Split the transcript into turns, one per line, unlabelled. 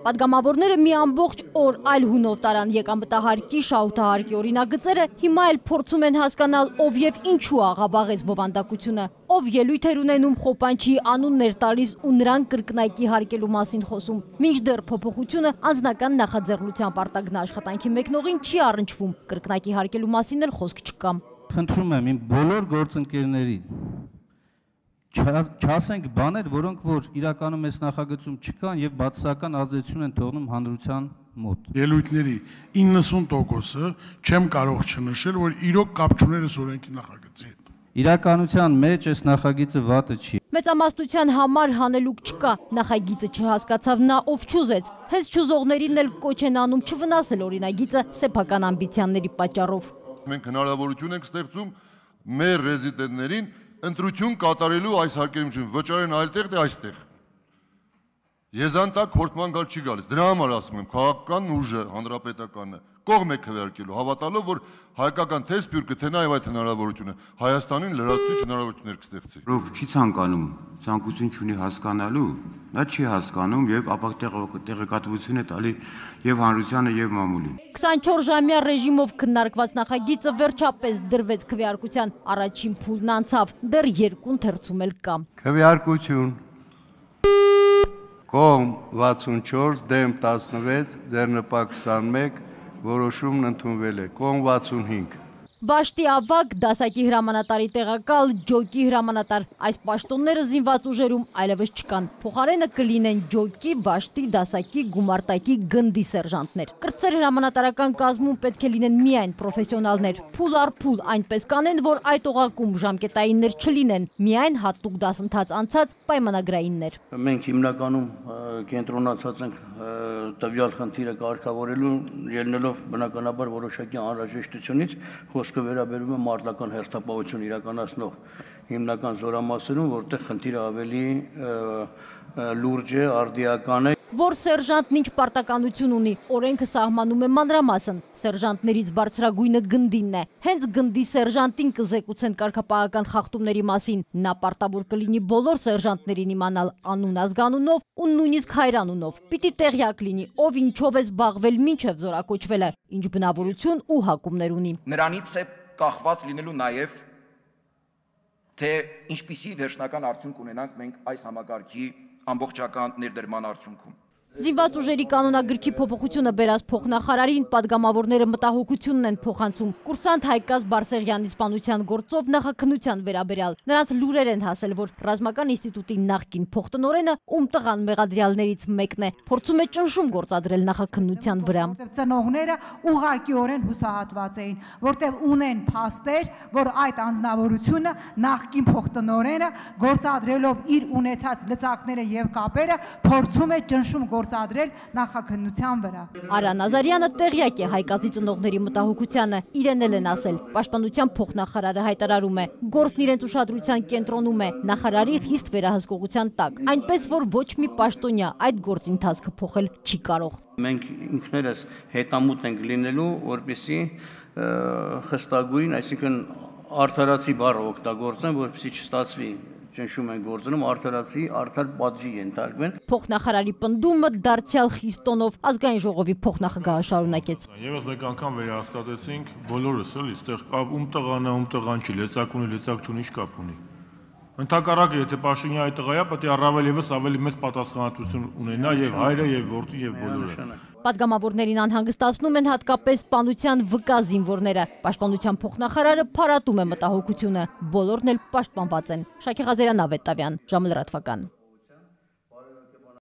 Պատգամավորները մի ամբողջ օր այլ հունով տարան եկամտահարկի, շահութահարկի օրինագծերը, հիմա էլ փորձում են հասկանալ ով եւ ինչու աղաբաղեց բովանդակությունը, ով ելույթ էր ունենում Խոպանչի անուններ տալիս ու նրան կրկնակի հարկելու մասին խոսում։ Մինչդեռ փոփոխությունը անձնական նախաձեռնությամբ արտագնա աշխատանքի մեկնողին չի առնչվում, կրկնակի հարկելու մասին էլ խոսք չկա։
Խնդրում եմ իմ բոլոր գործընկերներին չասենք բաներ, որոնք որ իրականում այս նախագծում չկան եւ բացասական ազդեցություն են թողնում հանրության մոտ։
Ելույթների 90%-ը չեմ կարող չնշել, որ իրոք կապ չուներ այս օրենքի նախագծի հետ։
Իրականության մեջ այս նախագիծը վատը չի։
Մեծամասնության համար հանելուկ չկա, նախագիծը չհասկացավ նա ով չուզեց։ Հենց չուզողներին էլ կոչ են անում չվնասել օրինագիծը սեփական ամբիցիաների պատճառով։
Մենք հնարավորություն ենք ստեղծում մեր ռեզիդենտներին ընտրություն կատարելու այս հարկերում վճարեն այլտեղ թե այստեղ։ Եզանտակ խորտման գալ չի գալիս։ Դրա համար ասում եմ, քաղաքական ուժը, հանրապետականը կողմ է քվեարկելու, հավատալով, որ հայկական թե սպյուրքը, թե նաև այդ հնարավորությունը Հայաստանին լրացուցիչ հնարավորություններ կստեղծի։
Ով չի ցանկանում, ցանկություն ունի հասկանալու, նա չի հասկանում եւ ապա տեղեկատվություն է տալի եւ հանրությանը եւ մամուլին։
24 ժամյա ռեժիմով քննարկված նախագիծը վերջապես դրվեց քվեարկության առաջին փուլն անցավ, դեռ երկու ընթերցում էլ կա։
Քվեարկություն Կողմ 64 դեմ 16 ձեռնպակ 21 որոշումն ընդունվել է։ Կողմ 65
Վաշտի ավակ, դասակի հրամանատարի տեղակալ, ջոկի հրամանատար։ Այս պաշտոնները զինված ուժերում այլևս չկան։ Փոխարենը կլինեն ջոկի, վաշտի, դասակի, գումարտակի, գնդի սերժանտներ։ Կրծեր հրամանատարական կազմում պետք է լինեն միայն պրոֆեսիոնալներ։ Փուլ առ փուլ այնպես կանեն, որ այդ օղակում ժամկետայիններ չլինեն, միայն հատուկ դասընթաց անցած պայմանագրայիններ։
Մենք հիմնականում կենտրոնացած ենք տվյալ խնդիրը կարգավորելու ելնելով բնականաբար որոշակի անհրաժեշտությունից խոս խոսքը վերաբերում է մարտական հերթապահություն իրականացնող հիմնական զորամասերում, որտեղ խնդիրը ավելի լուրջ է, արդիական է։
Որ սերժանտն ինչ պարտականություն ունի, օրենքը սահմանում է մանրամասն։ Սերժանտներից բարձրագույնը գնդինն է։ Հենց գնդի սերժանտին կզեկուցեն կարգապահական խախտումների մասին։ Նա պարտավոր կլինի բոլոր սերժանտներին իմանալ անուն ազգանունով ու նույնիսկ հայրանունով։ Պիտի տեղյակ լինի, ով ինչով է զբաղվել մինչև զորակոչվելը, ինչ բնավորություն ու հակումներ ունի։
Նրանից է կախված լինելու նաև թե ինչպիսի վերջնական արդյունք ունենանք մենք այս համագարկի ամբողջական ներդրման արդյունքում։
Զինված ուժերի կանոնագրքի փոփոխությունը բերած փոխնախարարին падգամավորները մտահոգությունն են փոխանցում։ Կուրսանտ Հայկաս Բարսեղյանի սպանության գործով նախաքնության վերաբերյալ նրանց լուրեր են հասել, որ ռազմական ինստիտուտի նախկին փոխտնօրենը, ում տղան մեղադրյալներից մեկն է, փորձում է ճնշում գործադրել նախաքնության վրա։
Ծնողները ուղղակիորեն հուսահատված էին, որտեղ ունեն փաստեր, որ այդ անznավորությունը նախկին փոխտնօրենը գործադրելով իր ունեցած լծակները եւ կապերը փորձում է ճնշում գործ գործադրել նախաքննության վրա։
Արա Նազարյանը տեղյակ է հայկազի ծնողների մտահոգությանը, իրեն էլ են ասել։ Պաշտպանության փոխնախարարը հայտարարում է, գործն իրենց ուշադրության կենտրոնում է, նախարարի խիստ վերահսկողության տակ, այնպես որ ոչ մի պաշտոնյա այդ գործի ընթացքը փոխել չի կարող։
Մենք ինքներս հետամուտ ենք լինելու, որպեսի խստագույն, այսինքն արդարացի բառը օգտագործեմ, որպեսի չստացվի ճնշում են գործնում, արդարացի արդար պատժի ենթարկվեն։
Փոխնախարարի պնդումը դարձյալ խիստոնով ազգային ժողովի փոխնախագահը շարունակեց։
Եվս մեկ անգամ վերահաստատեցինք բոլորս էլի, այստեղ ում տղան է, ում տղան չի, լեցակ ունի, լեցակ չունի, շկապ ունի։ Ընդհակառակը, եթե Պաշինյանի տղայա, պետք է առավել եւս ավելի մեծ պատասխանատվություն ունենա եւ հայրը եւ որդին եւ բոլորը։
Պատգամավորներին անհանգստացնում են հատկապես սպանության վկա զինվորները։ Պաշտպանության փոխնախարարը փարատում է մտահոգությունը։ Բոլորն էլ պաշտպանված են։ Շակե Ղազարյան, Ավետ Տավյան, ժամը լրատվական։